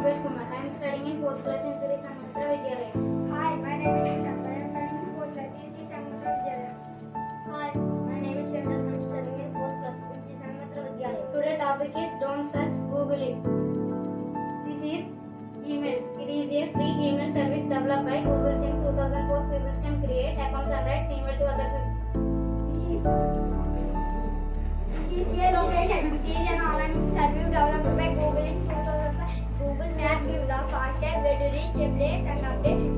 Rupesh Kumar. I am studying in fourth class in Sri Samudra Vidyalaya. Hi, my name is Shankar. I am studying in fourth class in Sri Samudra Vidyalaya. Hi, my name is Shankar. I am studying in fourth class in Sri Samudra Vidyalaya. Today topic is don't search, Google it. This is email. It is a free email service developed by Google. Place and update